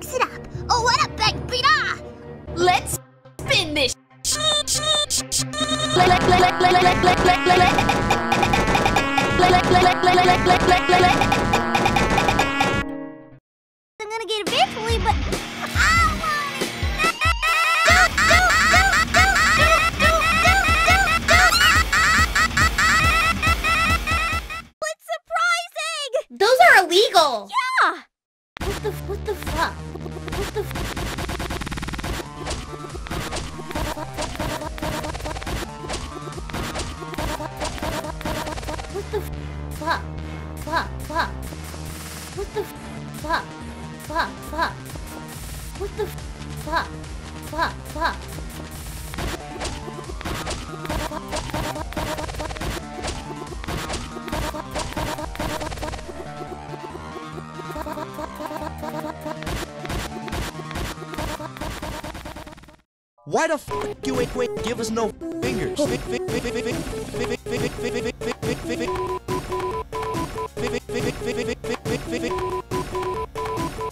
mix it up. Oh, what a big pita! Let's spin this. What the what the fuck? What the What the fuck? Fuck, fuck. What the fuck? Fuck, fuck. What the fuck? Why the fuck you ain't quick give us no fingers?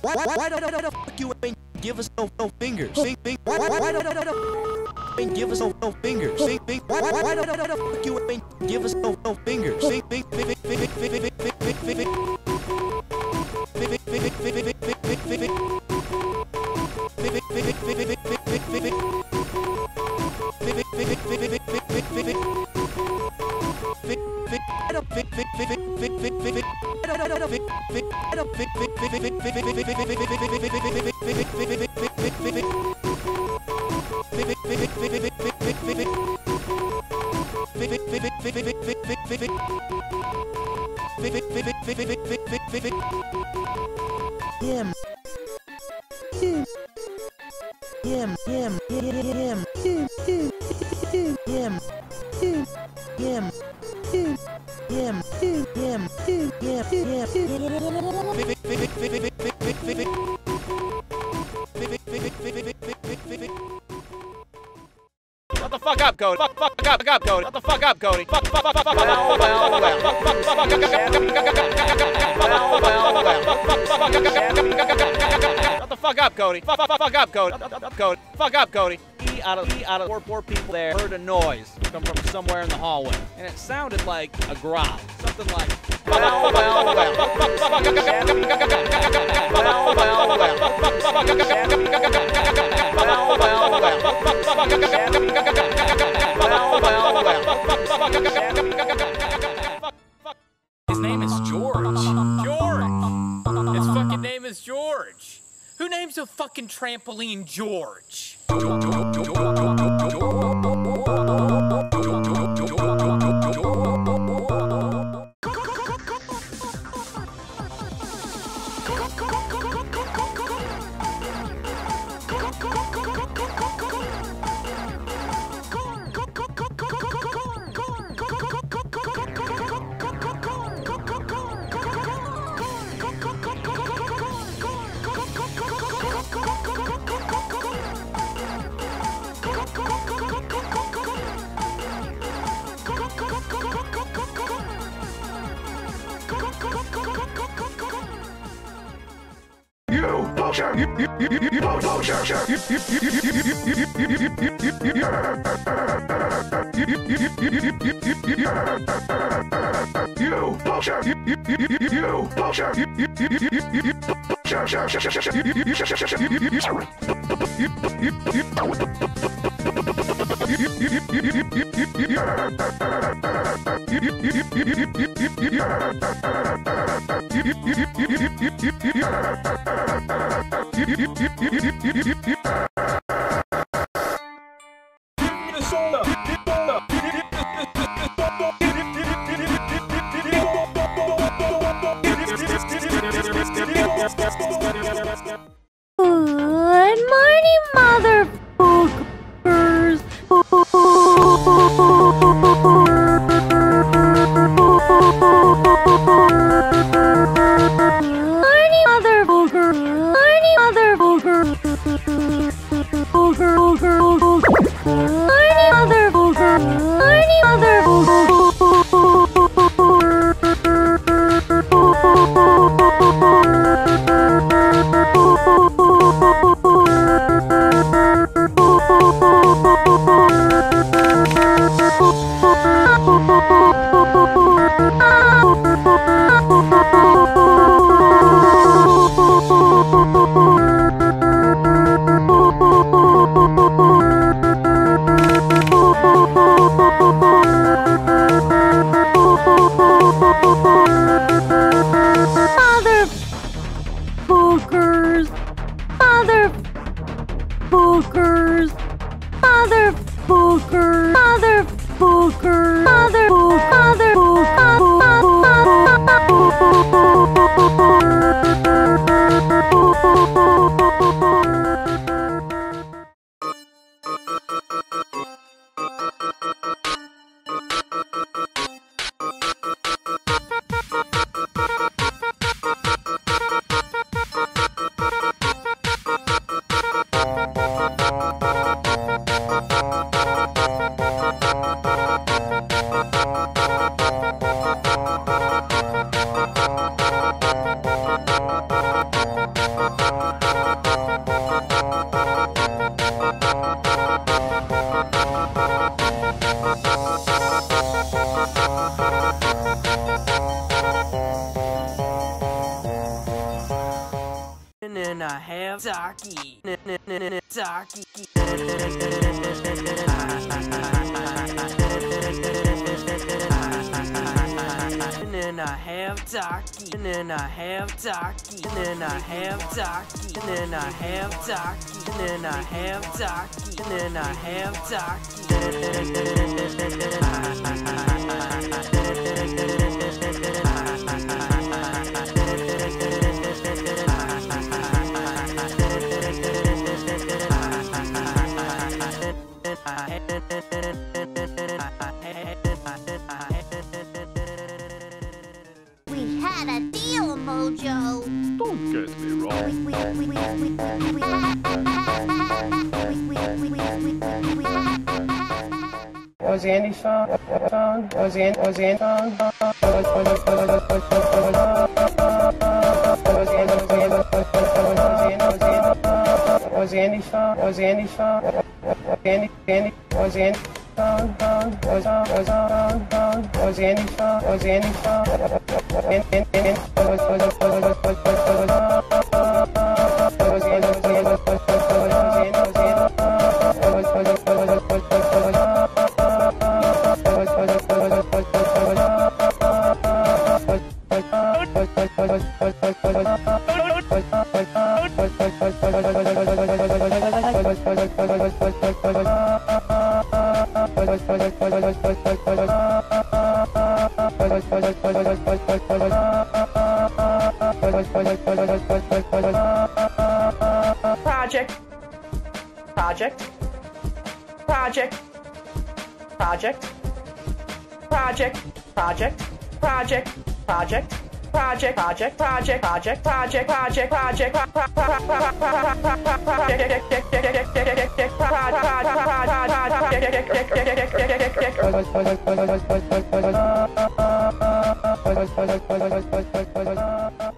Why, why, why the, fuck you ain't give us no no fingers? Why, why, why the, the, the ain't give us no Him. Fuck up, Cody. Fuck, fuck, fuck, fuck, fuck, fuck, fuck, Shut the fuck up, Cody. Fuck, fuck, fuck, fuck up, Cody. Cody. Fuck up, Cody. E Fuck of E Fuck of four Fuck people there Fuck a noise Fuck from somewhere Fuck the hallway, Fuck it sounded Fuck a growl, Fuck like. His name is George. George. His fucking name is George. Who names a fucking trampoline George? Yeah. Yes. And then I have Saki. Saki. And I have Saki. And then I have Saki. And then I have Saki. And then I have Saki. And then I have Saki. And then I have Saki. We had a deal, Mojo. Don't get me wrong. Was Andy's phone? phone? Was Andy? Was phone? Was phone? Was phone? Andy, Andy was in was was was in was in was in was was was was was Project. Project. Project. Project. Project. Project. Project. Project, project, project, project, project, project, project, Hey,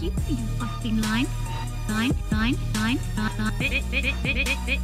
Keep you fucking line. Line, line, line, Do it, smooth it out then. It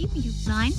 Fuck you, you line,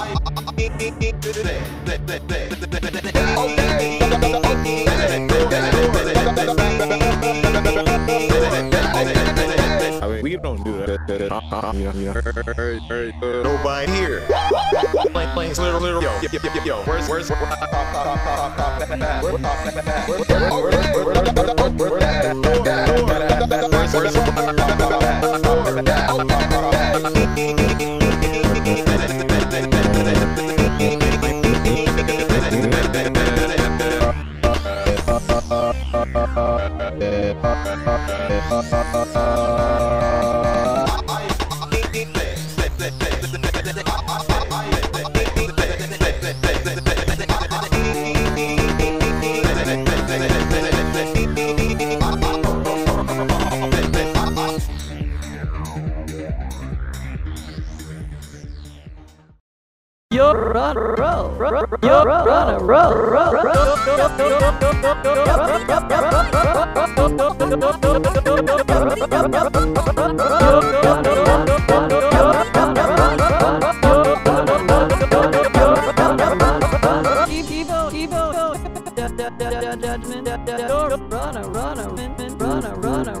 I mean, we don't do that. You know, you know. Nobody here. Plain, plain, little, little, yo, yo, yo, yo, yo. Where's, where's, Thank you. On a roll. You're on a roll.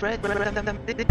Fred.